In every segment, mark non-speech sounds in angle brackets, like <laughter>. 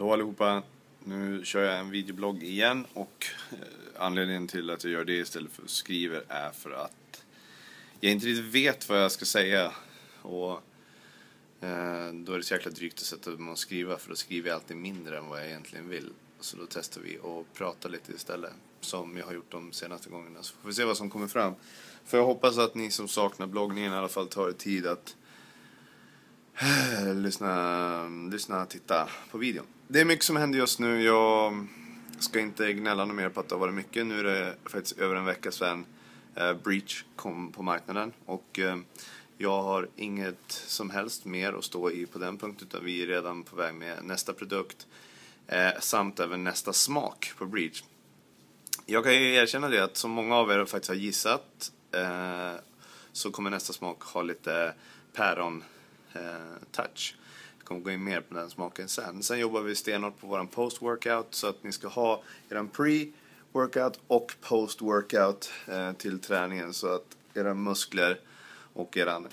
Hallå allihopa! Nu kör jag en videoblogg igen och eh, anledningen till att jag gör det istället för att skriver är för att jag inte riktigt vet vad jag ska säga. Och eh, då är det så jäkla drygt att sätta mig och skriva för då skriver jag alltid mindre än vad jag egentligen vill. Så då testar vi och pratar lite istället. Som jag har gjort de senaste gångerna. Så får vi se vad som kommer fram. För jag hoppas att ni som saknar bloggningen i alla fall tar er tid att eh, lyssna, lyssna, titta på videon. Det är mycket som händer just nu. Jag ska inte gnälla något mer på att det har varit mycket. Nu är det faktiskt över en vecka sedan eh, Breach kom på marknaden. Och eh, jag har inget som helst mer att stå i på den punkten. Utan vi är redan på väg med nästa produkt. Eh, samt även nästa smak på Breach. Jag kan ju erkänna det att som många av er faktiskt har gissat så kommer nästa smak ha lite päron-touch kommer gå in mer på den smaken sen. Sen jobbar vi stenhårt på våran post-workout så att ni ska ha eran pre-workout och post-workout eh, till träningen så att era muskler och eran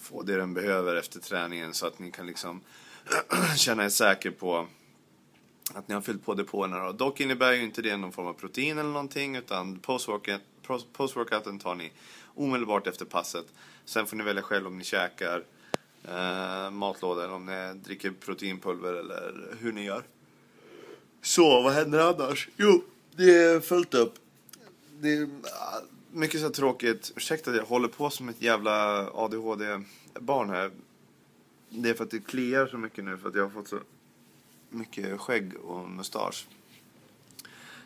få det den behöver efter träningen så att ni kan liksom <clears throat> känna er säker på att ni har fyllt på depåerna. Dock innebär ju inte det någon form av protein eller någonting utan post-workouten tar ni omedelbart efter passet. Sen får ni välja själv om ni käkar eh, matlådor, om ni dricker proteinpulver eller hur ni gör. Så, vad händer annars? Jo, det är fullt upp. Det är ah, mycket så tråkigt. Ursäkta att jag håller på som ett jävla ADHD-barn här. Det är för att det kliar så mycket nu för att jag har fått så mycket skägg och mustasch.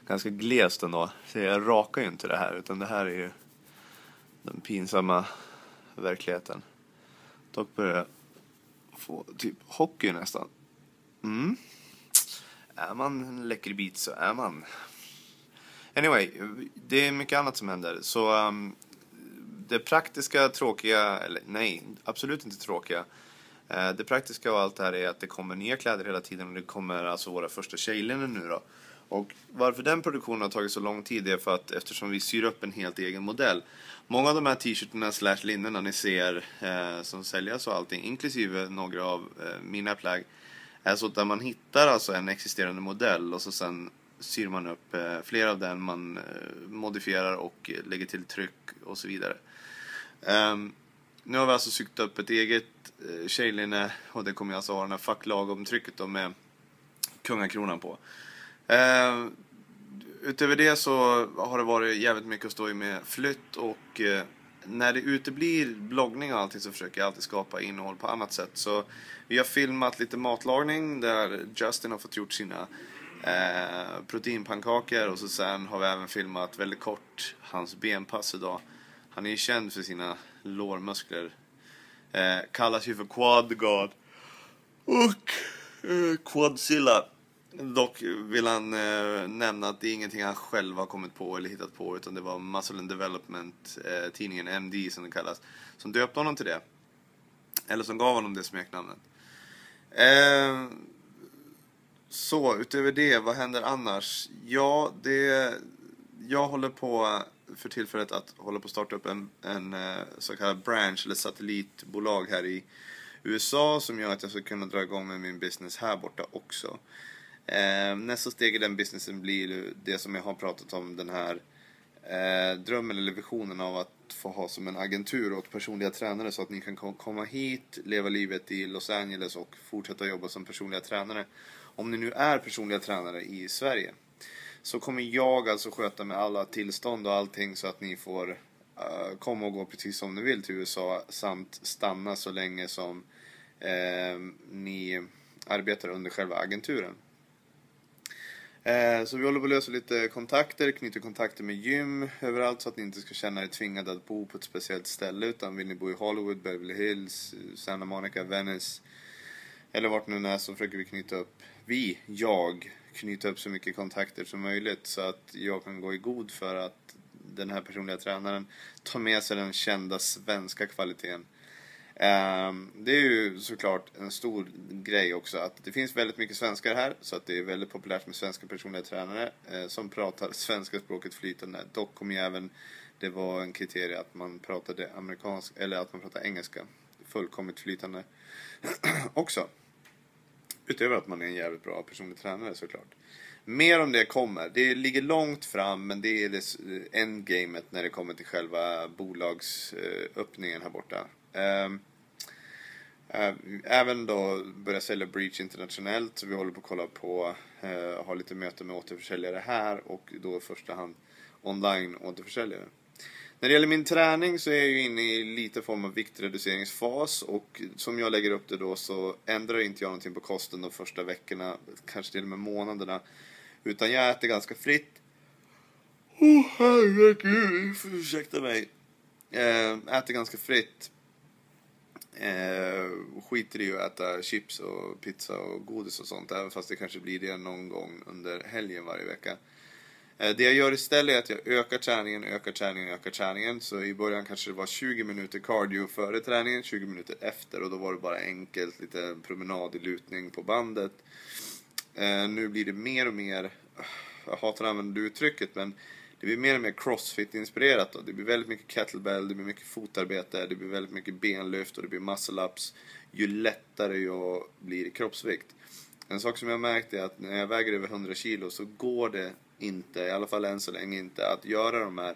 Ganska glest ändå. Så jag rakar ju inte det här utan det här är ju den pinsamma verkligheten. Dock börjar jag få typ hockey nästan. Mm. Är man en läcker bit så är man. Anyway, det är mycket annat som händer. Så um, det praktiska, tråkiga, eller nej, absolut inte tråkiga. Uh, det praktiska och allt det här är att det kommer nya kläder hela tiden och det kommer alltså våra första tjejlinnen nu då. Och varför den produktionen har tagit så lång tid är för att eftersom vi syr upp en helt egen modell. Många av de här t-shirtarna slash linnena ni ser eh, som säljas och allting, inklusive några av eh, mina plagg, är så där man hittar alltså en existerande modell och så sen syr man upp eh, flera av den, man eh, modifierar och lägger till tryck och så vidare. Um, nu har vi alltså sytt upp ett eget eh, tjejlinne och det kommer alltså ha den här fuck lagom-trycket med kungakronan på. Eh, utöver det så har det varit jävligt mycket att stå i med flytt och eh, när det uteblir bloggning och allting så försöker jag alltid skapa innehåll på annat sätt. Så vi har filmat lite matlagning där Justin har fått gjort sina eh, proteinpannkakor och så sen har vi även filmat väldigt kort hans benpass idag. Han är ju känd för sina lårmuskler. Eh, kallas ju för Quad God. Och eh, Quadzilla. Dock vill han eh, nämna att det är ingenting han själv har kommit på eller hittat på utan det var Muscle and Development, eh, tidningen MD som den kallas, som döpte honom till det. Eller som gav honom det smeknamnet. Eh, så, utöver det, vad händer annars? Ja, det... Jag håller på för tillfället att hålla på att starta upp en, en eh, så kallad branch eller satellitbolag här i USA som gör att jag ska kunna dra igång med min business här borta också. Eh, nästa steg i den businessen blir det som jag har pratat om, den här eh, drömmen eller visionen av att få ha som en agentur åt personliga tränare så att ni kan komma hit, leva livet i Los Angeles och fortsätta jobba som personliga tränare. Om ni nu är personliga tränare i Sverige så kommer jag alltså sköta med alla tillstånd och allting så att ni får uh, komma och gå precis som ni vill till USA samt stanna så länge som uh, ni arbetar under själva agenturen. Eh, så vi håller på att lösa lite kontakter, knyter kontakter med gym överallt så att ni inte ska känna er tvingade att bo på ett speciellt ställe utan vill ni bo i Hollywood, Beverly Hills, Santa Monica, Venice eller vart nu är så försöker vi knyta upp, vi, jag, knyta upp så mycket kontakter som möjligt så att jag kan gå i god för att den här personliga tränaren tar med sig den kända svenska kvaliteten Ehm, det är ju såklart en stor grej också att det finns väldigt mycket svenskar här så att det är väldigt populärt med svenska personliga tränare eh, som pratar <laughs> svenska språket flytande. Dock kommer ju även det vara en kriterie att man pratade amerikansk, eller att man pratade engelska fullkomligt flytande <clears throat> också. Utöver att man är en jävligt bra personlig tränare såklart. Mer om det kommer. Det ligger långt fram men det är det endgamet när det kommer till själva bolagsöppningen eh, här borta. Um, Eh, även då börja sälja Breach internationellt. Så vi håller på att kolla på, eh, ha lite möten med återförsäljare här och då i första hand online återförsäljare. När det gäller min träning så är jag ju inne i lite form av viktreduceringsfas och som jag lägger upp det då så ändrar inte jag någonting på kosten de första veckorna, kanske till och med månaderna. Utan jag äter ganska fritt. Åh oh, herregud, ursäkta mig. Eh, äter ganska fritt. Eh, skiter i att äta chips och pizza och godis och sånt. Även fast det kanske blir det någon gång under helgen varje vecka. Eh, det jag gör istället är att jag ökar träningen, ökar träningen, ökar träningen. Så i början kanske det var 20 minuter cardio före träningen, 20 minuter efter. Och då var det bara enkelt, lite promenad i lutning på bandet. Eh, nu blir det mer och mer, jag hatar att använda det uttrycket, men det blir mer och mer crossfit-inspirerat. Det blir väldigt mycket kettlebell, det blir mycket fotarbete, det blir väldigt mycket benlyft och det blir muscle-ups. Ju lättare jag blir i kroppsvikt. En sak som jag märkt är att när jag väger över 100 kilo så går det inte, i alla fall än så länge inte, att göra de här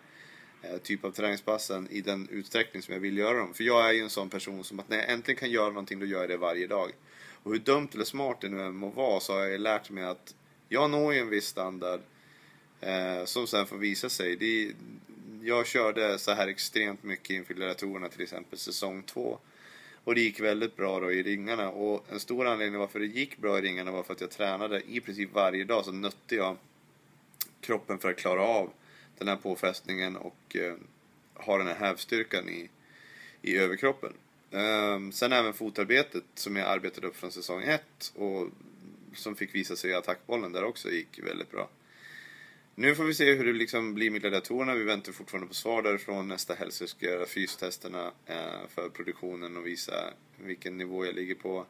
eh, typ av träningspassen i den utsträckning som jag vill göra dem. För jag är ju en sån person som att när jag äntligen kan göra någonting då gör jag det varje dag. Och hur dumt eller smart det nu än må vara så har jag lärt mig att jag når ju en viss standard eh, som sen får visa sig. Det, jag körde så här extremt mycket infiltratorerna till exempel säsong 2. Och det gick väldigt bra då i ringarna. Och en stor anledning varför det gick bra i ringarna var för att jag tränade i princip varje dag. Så nötte jag kroppen för att klara av den här påfrestningen och eh, ha den här hävstyrkan i, i överkroppen. Ehm, sen även fotarbetet som jag arbetade upp från säsong 1 och som fick visa sig i attackbollen där också gick väldigt bra. Nu får vi se hur det liksom blir med gladiatorerna. Vi väntar fortfarande på svar därifrån. Nästa helg ska jag göra fystesterna eh, för produktionen och visa vilken nivå jag ligger på.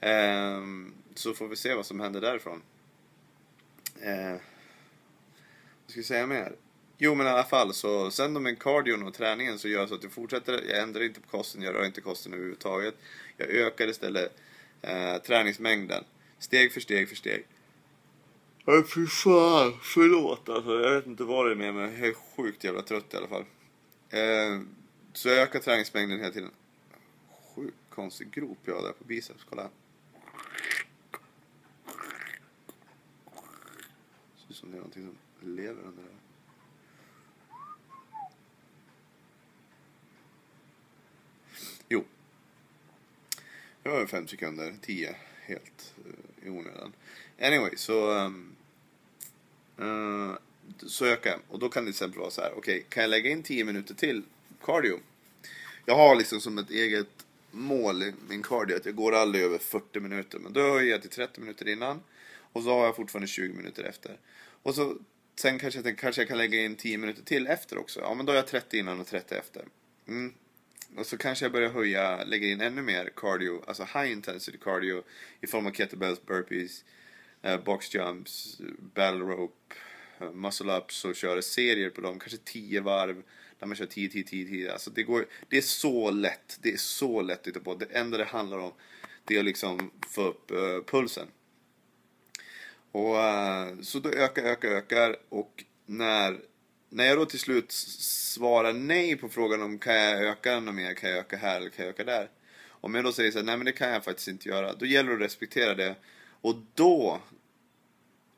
Ehm, så får vi se vad som händer därifrån. Ehm, vad ska jag säga mer? Jo men i alla fall så sen då med cardion och träningen så gör jag så att jag fortsätter, jag ändrar inte på kosten, jag rör inte kosten överhuvudtaget. Jag ökar istället eh, träningsmängden. Steg för steg för steg. Men fy fan, förlåt alltså. Jag vet inte vad det är med mig. Jag är sjukt jävla trött i alla fall. Eh, så jag ökar träningsmängden hela tiden. Sjukt konstig grop jag har där på biceps, kolla. Ser ut som det är någonting som lever under där. Jo. Det var fem sekunder, tio helt uh, i onödan. Anyway, så... Um, uh, så ökar jag. Och då kan det till exempel vara så här. Okej, okay, kan jag lägga in tio minuter till cardio? Jag har liksom som ett eget mål i min cardio att jag går aldrig över 40 minuter. Men då höjer jag till 30 minuter innan. Och så har jag fortfarande 20 minuter efter. Och så sen kanske jag, tänker, kanske jag kan lägga in 10 minuter till efter också. Ja, men då har jag 30 innan och 30 efter. Mm. Och så kanske jag börjar höja, lägger in ännu mer cardio, alltså high intensity cardio i form av kettlebells, burpees, uh, box jumps, battle rope, uh, muscle ups och köra serier på dem, kanske 10 varv När man kör 10, 10, 10, 10. Alltså det, går, det är så lätt, det är så lätt att titta på. Det enda det handlar om det är att liksom få upp uh, pulsen. Och uh, så då ökar, ökar, ökar och när när jag då till slut svarar nej på frågan om kan jag öka ännu mer, kan jag öka här eller kan jag öka där? Om jag då säger så här, nej men det kan jag faktiskt inte göra. Då gäller det att respektera det. Och då,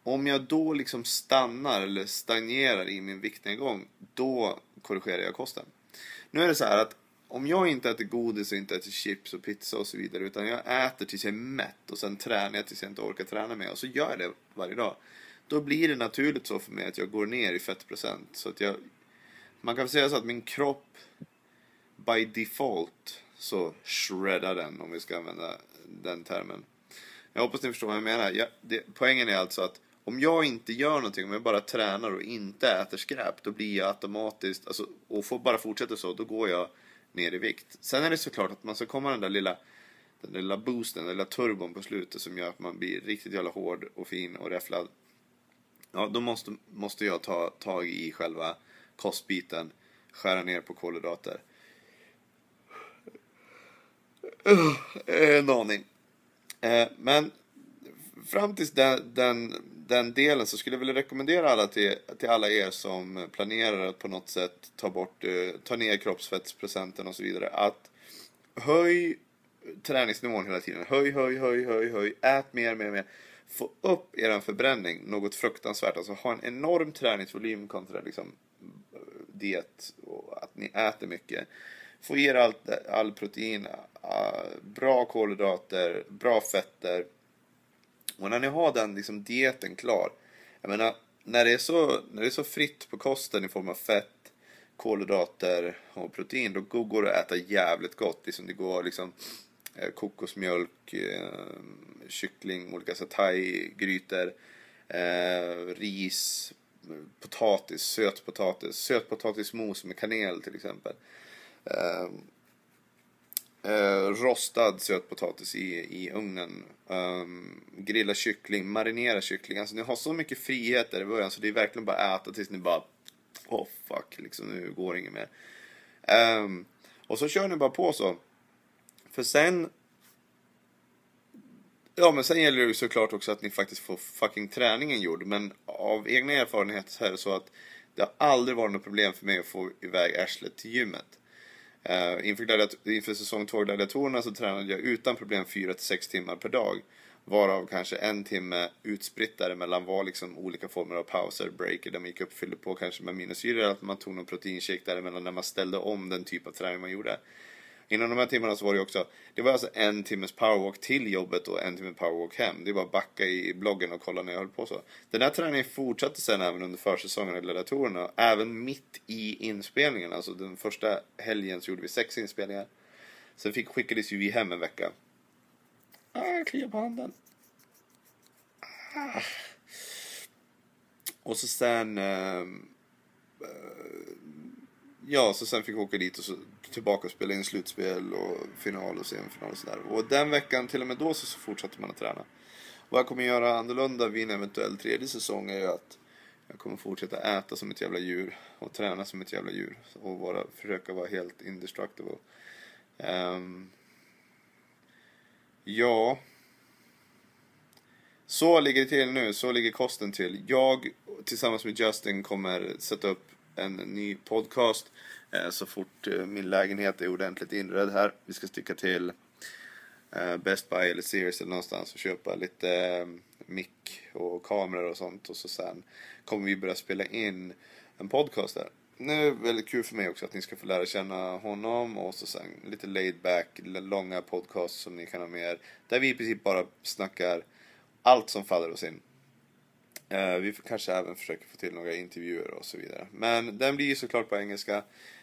om jag då liksom stannar eller stagnerar i min viktnedgång, då korrigerar jag kosten. Nu är det så här att om jag inte äter godis och inte äter chips och pizza och så vidare, utan jag äter tills jag är mätt och sen tränar jag tills jag inte orkar träna mer och så gör jag det varje dag då blir det naturligt så för mig att jag går ner i fettprocent. Så att jag, man kan säga så att min kropp by default så shreddar den om vi ska använda den termen. Jag hoppas ni förstår vad jag menar. Jag, det, poängen är alltså att om jag inte gör någonting, om jag bara tränar och inte äter skräp, då blir jag automatiskt, alltså, och får bara fortsätta så, då går jag ner i vikt. Sen är det såklart att man ska komma den där lilla, den lilla boosten, den lilla turbon på slutet som gör att man blir riktigt jävla hård och fin och räfflad. Ja, då måste, måste jag ta tag i själva kostbiten. Skära ner på kolhydrater. Eh, en aning. Eh, men fram till den, den, den delen så skulle jag vilja rekommendera alla till, till alla er som planerar att på något sätt ta bort, eh, ta ner kroppsfettsprocenten och så vidare. Att höj träningsnivån hela tiden. Höj, höj, höj, höj, höj. Ät mer, mer, mer. Få upp er förbränning något fruktansvärt. Alltså ha en enorm träningsvolym kontra liksom diet och att ni äter mycket. Få i er allt, all protein, bra kolhydrater, bra fetter. Och när ni har den liksom, dieten klar. Jag menar, när det, är så, när det är så fritt på kosten i form av fett, kolhydrater och protein. Då går det att äta jävligt gott. Liksom, det går liksom Eh, kokosmjölk, eh, kyckling, olika thai-grytor, eh, ris, potatis, sötpotatis, sötpotatismos med kanel till exempel. Rostad sötpotatis i, i ugnen. Um, grilla kyckling, marinera kyckling. Alltså ni har så mycket friheter i början så det är verkligen bara att äta tills ni bara Oh fuck, liksom nu går det inget mer. Um, och så kör ni bara på så. För sen Ja men sen gäller det ju såklart också att ni faktiskt får fucking träningen gjord. Men av egna erfarenheter så är det så att det har aldrig varit något problem för mig att få iväg arslet till gymmet. Uh, inför, inför säsong 2 gladiatorerna så tränade jag utan problem 4-6 timmar per dag. Varav kanske en timme utspritt däremellan var liksom olika former av pauser, breaker där man gick upp och fyllde på kanske med aminosyra eller att man tog någon proteinshake däremellan när man ställde om den typ av träning man gjorde. Innan de här timmarna så var det också, det var alltså en timmes powerwalk till jobbet och en timme powerwalk hem. Det är bara att backa i bloggen och kolla när jag höll på så. Den här träningen fortsatte sen även under försäsongen i gladiatorerna. Även mitt i inspelningen, alltså den första helgen så gjorde vi sex inspelningar. Sen fick, skickades ju vi hem en vecka. Ah, jag kliar på handen. Ah. Och så sen... Ehm, eh, ja, så sen fick vi åka dit och så tillbaka och spela in slutspel och final och semifinal och sådär. Och den veckan, till och med då, så, så fortsatte man att träna. Vad jag kommer göra annorlunda vid en eventuell tredje säsong är ju att jag kommer fortsätta äta som ett jävla djur och träna som ett jävla djur och vara, försöka vara helt indestructible. Um, ja, så ligger det till nu, så ligger kosten till. Jag tillsammans med Justin kommer sätta upp en ny podcast eh, så fort eh, min lägenhet är ordentligt inredd här. Vi ska sticka till eh, Best Buy eller Sears eller någonstans och köpa lite mick och kameror och sånt och så sen kommer vi börja spela in en podcast där. Nu är det väldigt kul för mig också att ni ska få lära känna honom och så sen lite laid back, långa podcasts som ni kan ha med er. Där vi i princip bara snackar allt som faller oss in. Eh, vi kanske även försöker få till några intervjuer och så vidare. Men den blir ju såklart på engelska.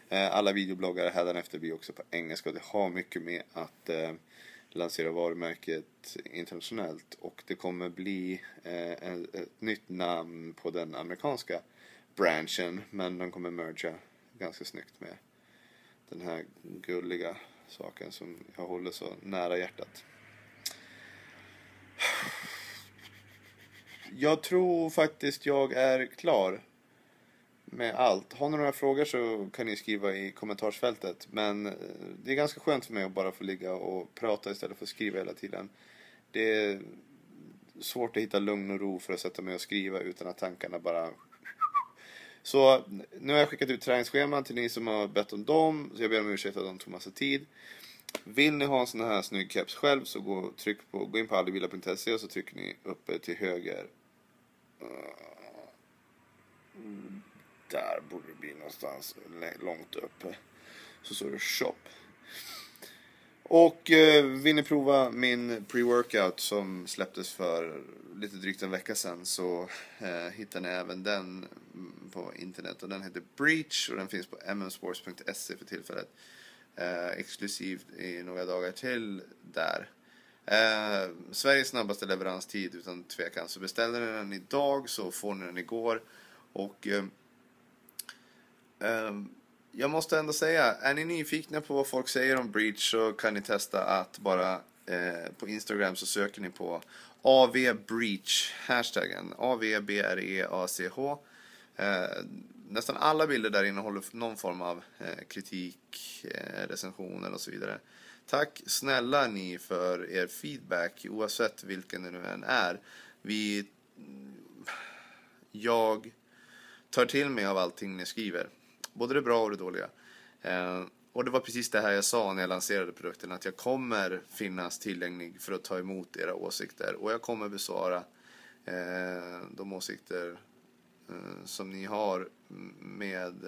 Eh, alla videobloggar hädanefter blir också på engelska och det har mycket med att eh, lansera varumärket internationellt. Och det kommer bli eh, ett, ett nytt namn på den amerikanska branschen. Men de kommer merga ganska snyggt med den här gulliga saken som jag håller så nära hjärtat. Jag tror faktiskt jag är klar med allt. Har ni några frågor så kan ni skriva i kommentarsfältet. Men eh, det är ganska skönt för mig att bara få ligga och prata istället för att skriva hela tiden. Det är svårt att hitta lugn och ro för att sätta mig och skriva utan att tankarna bara... <laughs> Så nu har jag skickat ut träningsscheman till ni som har bett om dem. Så jag ber om ursäkt att de tog massa tid. Vill ni ha en sån här snygg keps själv så gå, tryck på, gå in på aldrigvila.se och så trycker ni uppe eh, till höger. Ah, där borde det bli någonstans långt uppe. Så står det shop. Och eh, vill ni prova min pre-workout som släpptes för lite drygt en vecka sedan så eh, hittar ni även den mm, på internet och den heter Breach och den finns på mmsports.se för tillfället eh, exklusivt i några dagar till där. Eh, Sveriges snabbaste leveranstid utan tvekan. Så beställer ni den idag så får ni den igår. Och eh, eh, jag måste ändå säga, är ni nyfikna på vad folk säger om Breach så kan ni testa att bara eh, på Instagram så söker ni på AV Breach hashtaggen. A-V-B-R-E-A-C-H. Eh, Nästan alla bilder där innehåller någon form av eh, kritik, eh, recensioner och så vidare. Tack snälla ni för er feedback oavsett vilken det nu än är. Vi... Jag tar till mig av allting ni skriver. Både det bra och det dåliga. Eh, och det var precis det här jag sa när jag lanserade produkten. Att jag kommer finnas tillgänglig för att ta emot era åsikter. Och jag kommer besvara eh, de åsikter Eh, som ni har med...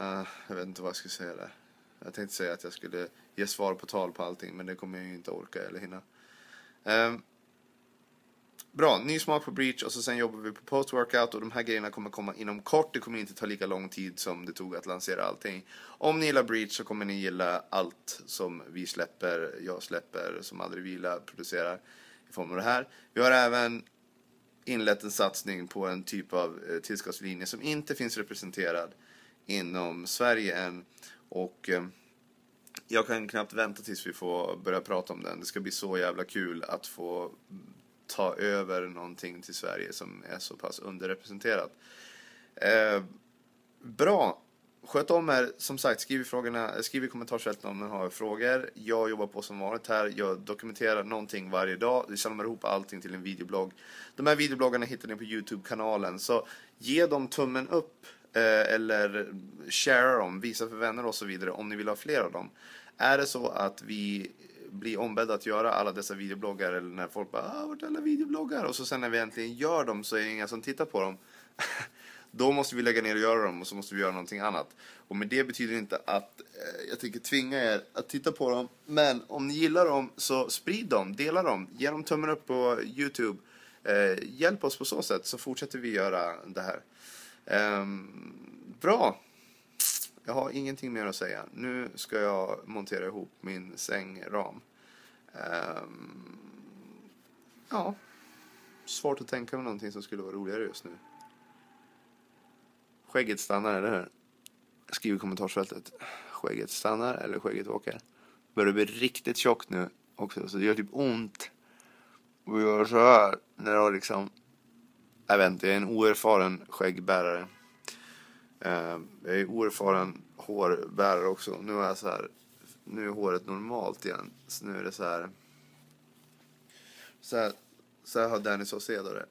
Uh, jag vet inte vad jag ska säga där. Jag tänkte säga att jag skulle ge svar på tal på allting. Men det kommer jag ju inte orka eller hinna. Um, Bra, ny smak på Breach och så sen jobbar vi på post-workout och de här grejerna kommer komma inom kort. Det kommer inte ta lika lång tid som det tog att lansera allting. Om ni gillar Breach så kommer ni gilla allt som vi släpper, jag släpper, som Aldrig Vila producerar i form av det här. Vi har även inlett en satsning på en typ av eh, tillskottslinje som inte finns representerad inom Sverige än. Och eh, jag kan knappt vänta tills vi får börja prata om den. Det ska bli så jävla kul att få ta över någonting till Sverige som är så pass underrepresenterat. Eh, bra. Sköt om er. Som sagt, skriv i, frågorna, eh, skriv i kommentarsfältet om ni har frågor. Jag jobbar på som vanligt här. Jag dokumenterar någonting varje dag. Vi samlar ihop allting till en videoblogg. De här videobloggarna hittar ni på Youtube-kanalen. Så ge dem tummen upp eh, eller share dem, visa för vänner och så vidare om ni vill ha fler av dem. Är det så att vi blir ombedda att göra alla dessa videobloggar eller när folk bara ah, vart är alla videobloggar? Och så sen när vi äntligen gör dem så är det inga som tittar på dem. <laughs> Då måste vi lägga ner och göra dem och så måste vi göra någonting annat. Och med det betyder inte att eh, jag tänker tvinga er att titta på dem. Men om ni gillar dem så sprid dem, dela dem, ge dem tummen upp på Youtube. Eh, hjälp oss på så sätt så fortsätter vi göra det här. Eh, bra! Jag har ingenting mer att säga. Nu ska jag montera ihop min sängram. Ehm, ja, svårt att tänka mig någonting som skulle vara roligare just nu. Skägget stannar, eller hur? Skriv i kommentarsfältet. Skägget stannar eller skägget åker. Börjar bli riktigt tjockt nu också, så det gör typ ont. Och gör så här när jag liksom... Jag vet inte, jag är en oerfaren skäggbärare. Eh, jag är oerfaren hårbärare också. Nu är jag så här, nu är håret normalt igen. Så nu är det så här. Så här, så här har Danny Saucedo det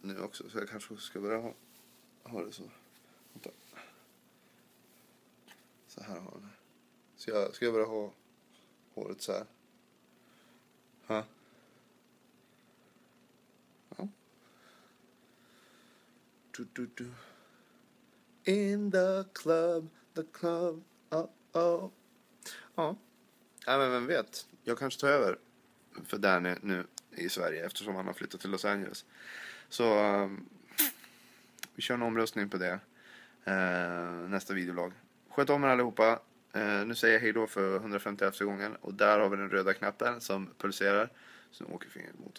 nu också. Så jag kanske ska börja ha, ha det så. Vänta. Så här har han Så jag, ska jag börja ha håret så här? Ha? Ja. Du, du, du. In the club, the club, oh oh. Ja. ja, men vem vet. Jag kanske tar över för Danny nu i Sverige eftersom han har flyttat till Los Angeles. Så um, vi kör en omröstning på det. Uh, nästa videolag. Sköt om er allihopa. Eh, nu säger jag hejdå för 150 gången och där har vi den röda knappen som pulserar. Så nu åker fingret mot